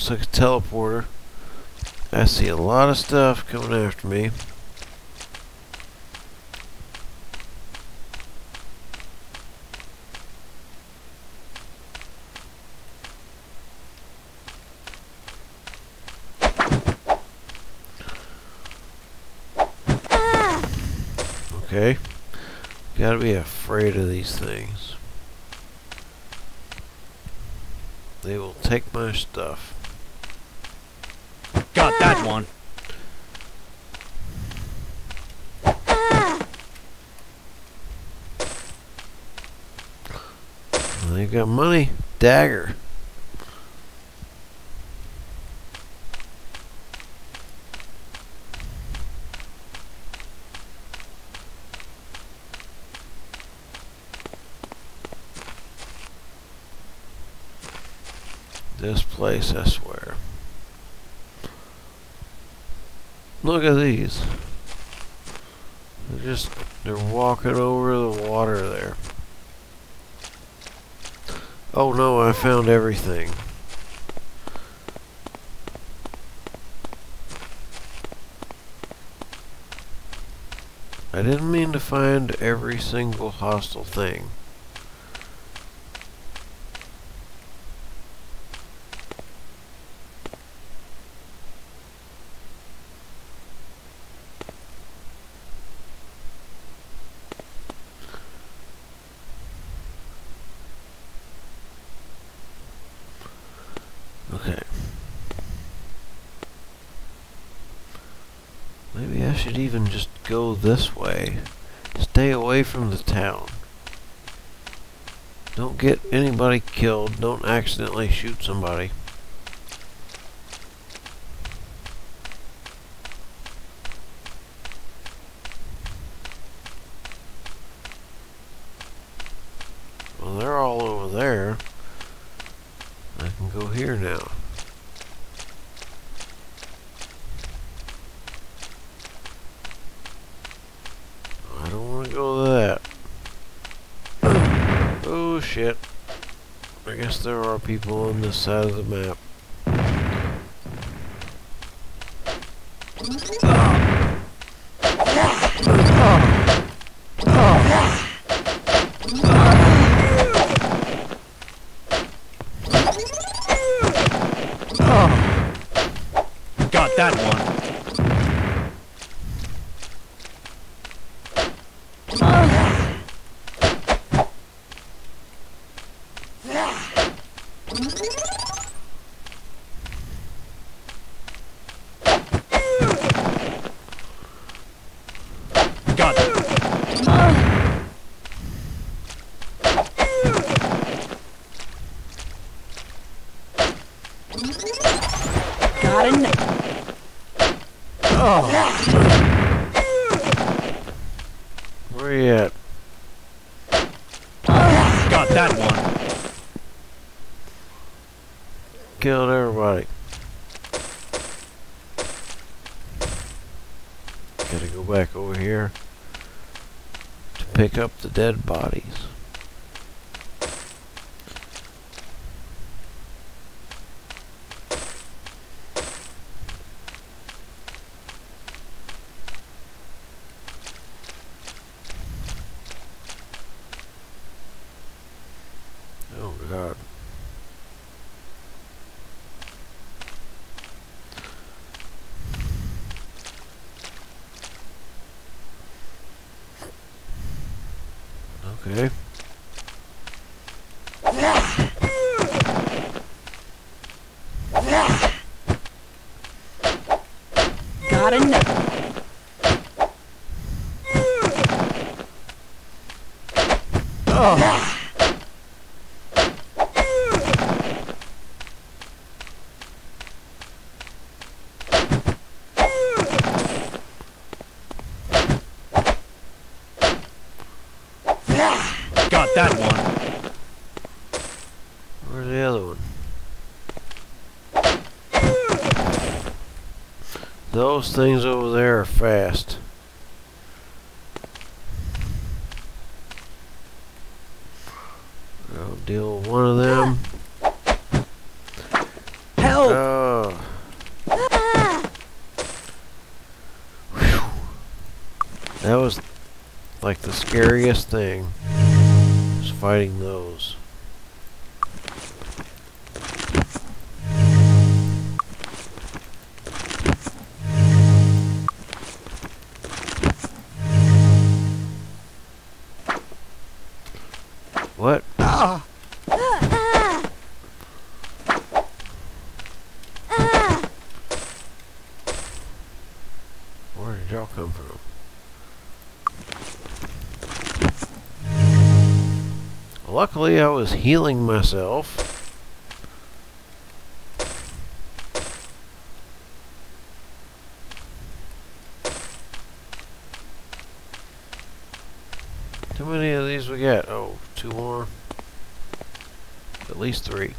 looks like a teleporter. I see a lot of stuff coming after me. Okay. Gotta be afraid of these things. They will take my stuff. Got that one. They got money. Dagger. This place, I swear. Look at these. They're just, they're walking over the water there. Oh no, I found everything. I didn't mean to find every single hostile thing. Okay. Maybe I should even just go this way. Stay away from the town. Don't get anybody killed. Don't accidentally shoot somebody. Well, they're all over there. I can go here now. I don't want to go to that. Oh shit. I guess there are people on this side of the map. Got that one. Got it. Got an oh. you at? Got that one. Killed everybody. Gotta go back over here to pick up the dead bodies. Oh god. Okay. got an Got that one. Where's the other one? Those things over there are fast. I'll deal with one of them. help! Oh. That was like the scariest thing. Was fighting those. What? Ah! Where did y'all come from? Luckily, I was healing myself. Too many of these we got. Oh, two more. At least three.